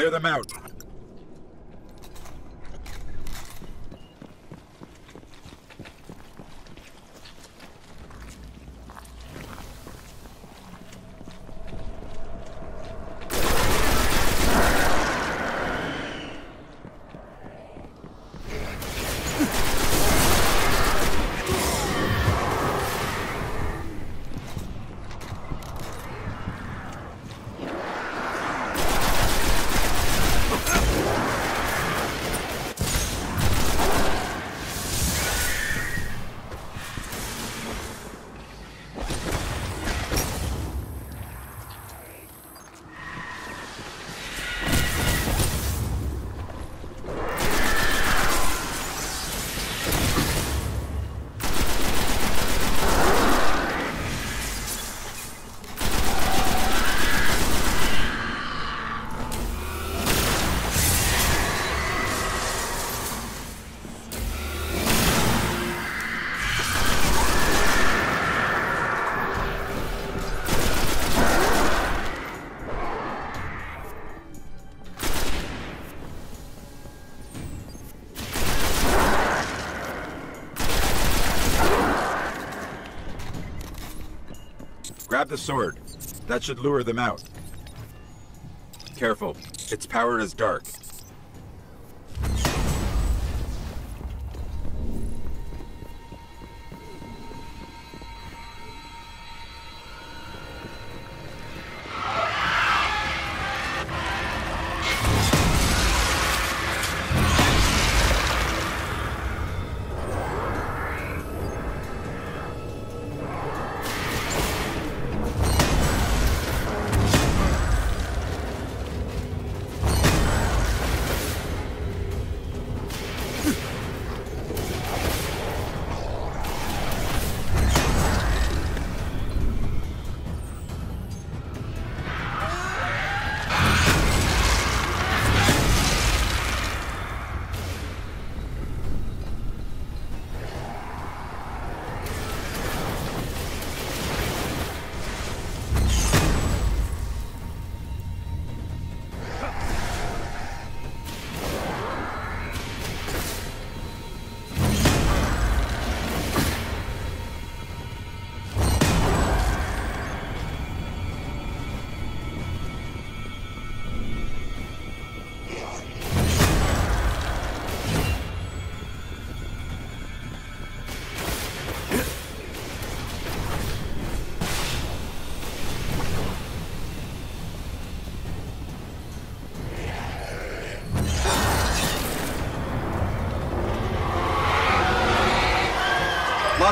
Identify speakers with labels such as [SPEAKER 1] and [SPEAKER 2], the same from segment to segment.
[SPEAKER 1] Clear them out. Grab the sword. That should lure them out. Careful. Its power is dark.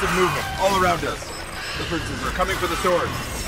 [SPEAKER 1] Lots of movement all around us. The princes are coming for the swords.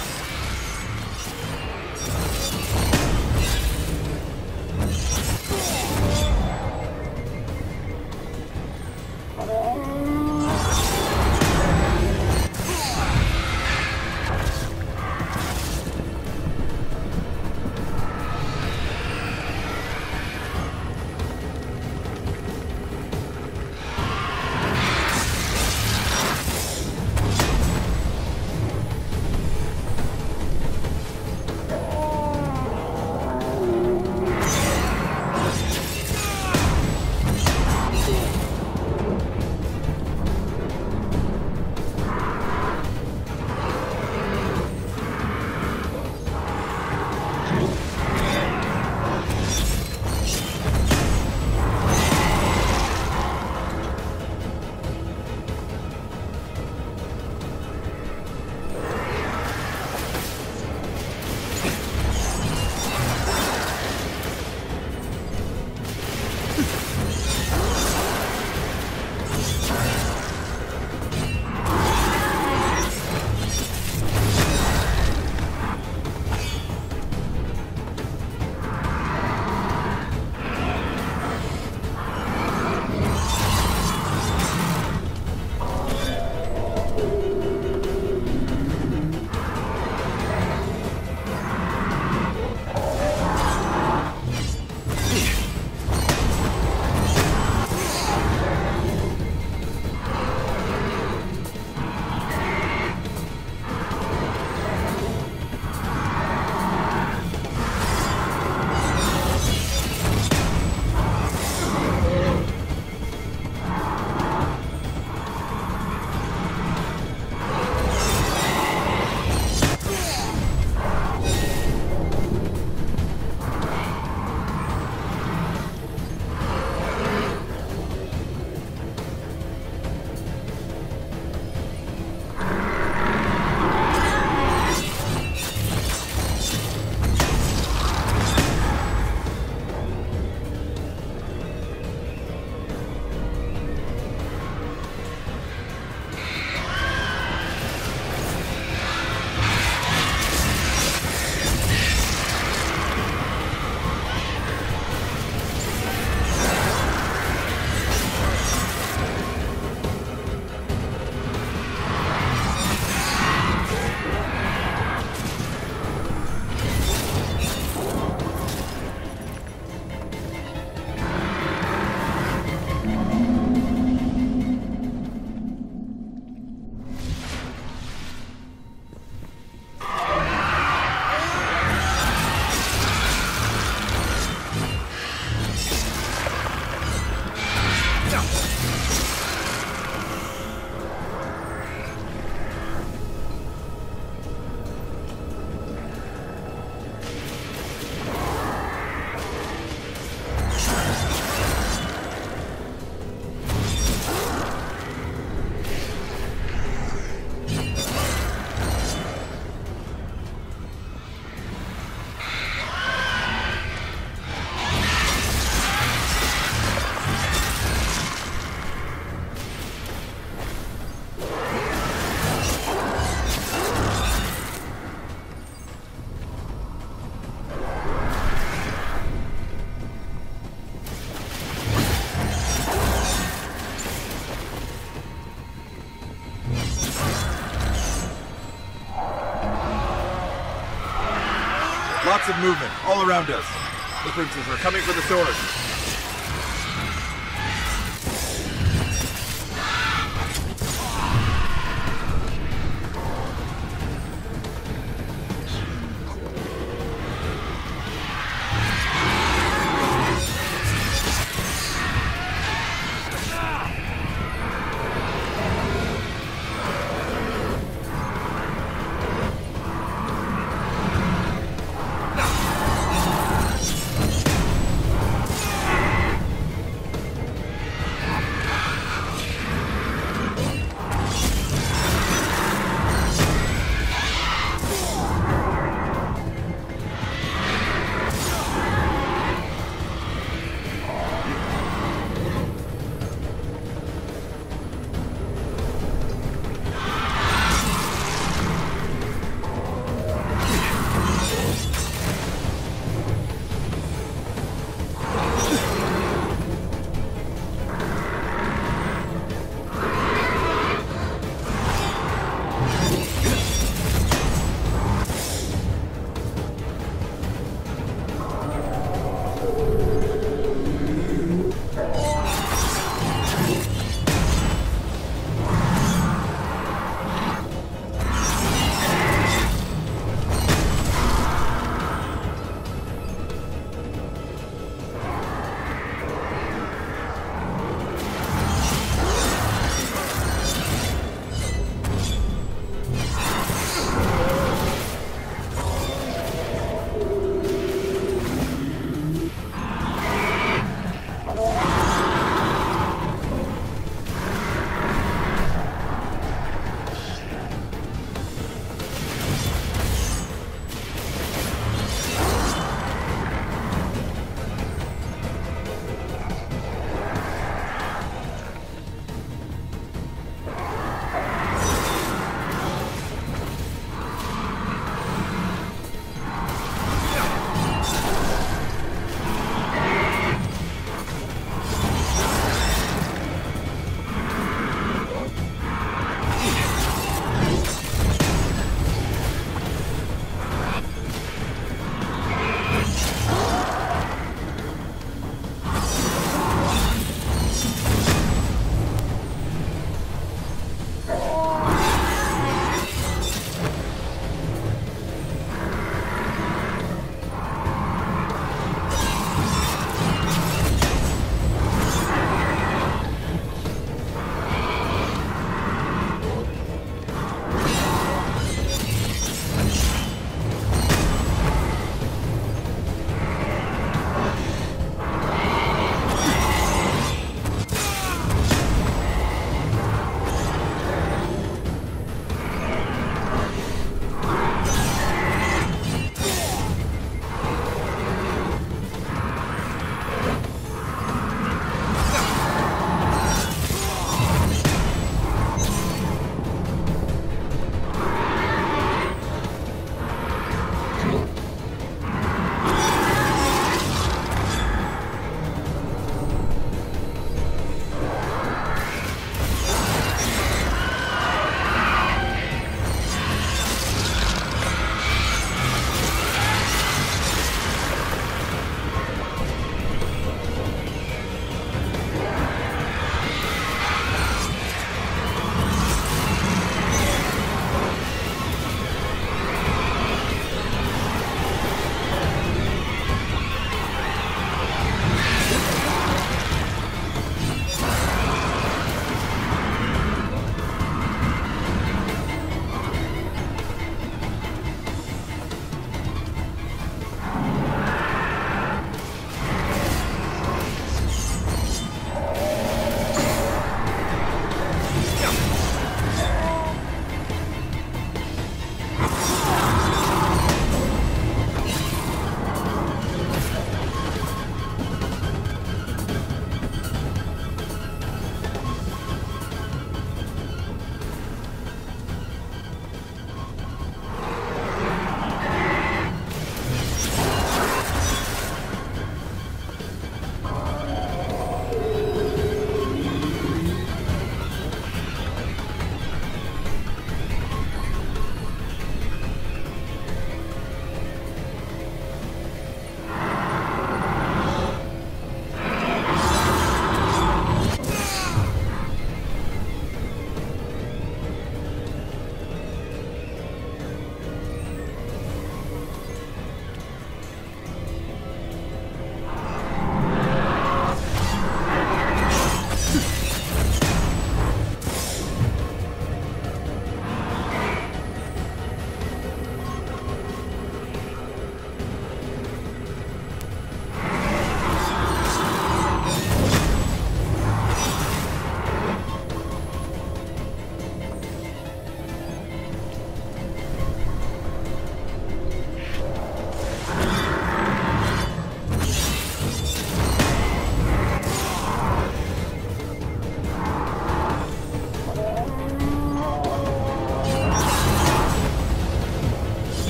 [SPEAKER 1] Lots of movement all around us. The princes are coming for the sword.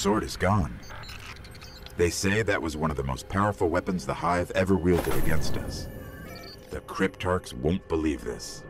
[SPEAKER 2] Sword is gone. They say that was one of the most powerful weapons the Hive ever wielded against us. The Cryptarchs won't believe this.